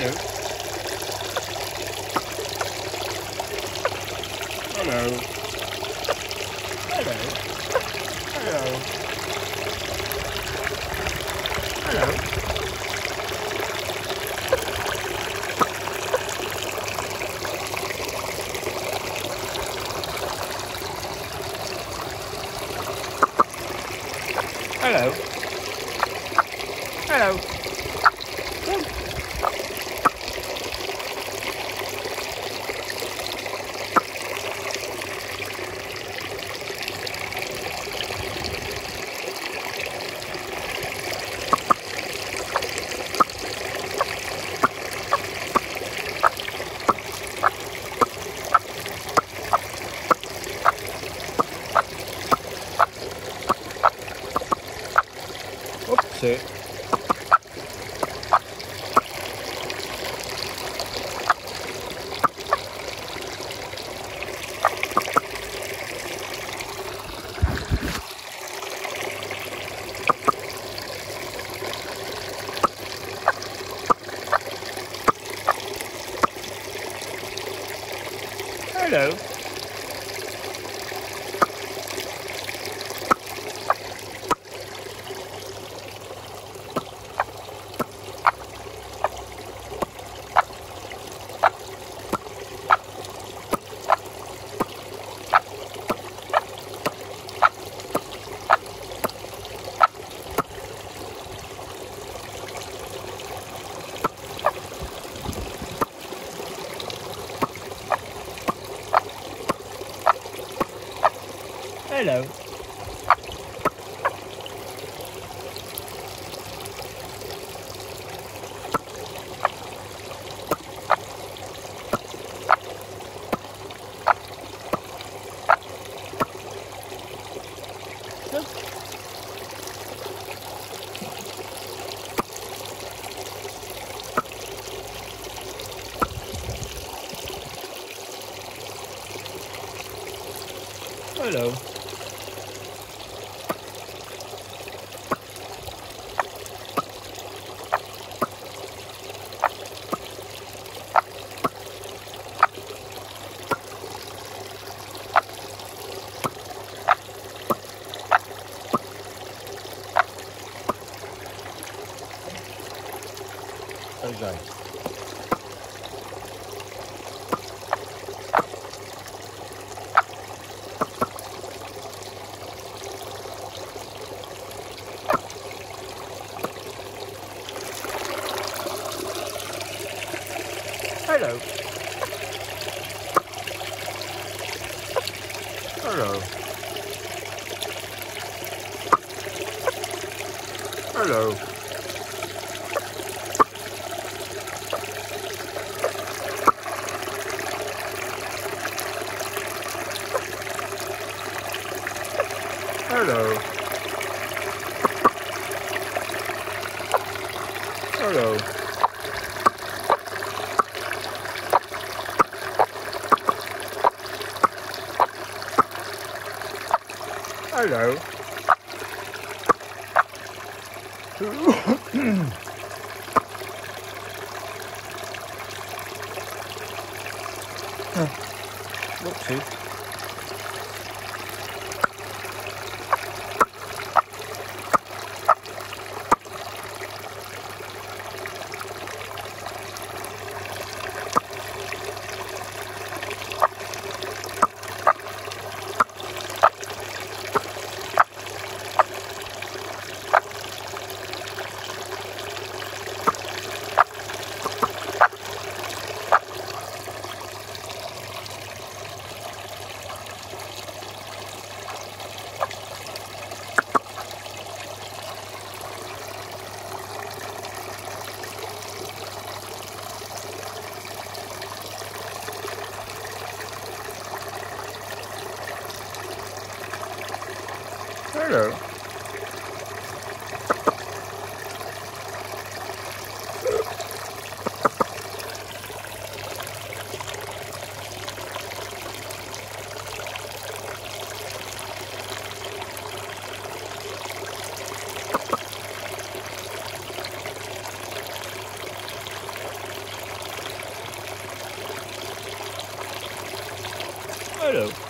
know. Hello. Hello. Hello. Oopsie. Hello. Hello. Hello. Okay. Hello. Hello. Hello. Hello. Hello. Hello. Whoopsie. Hello. Hello.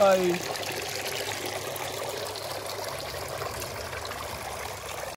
哎。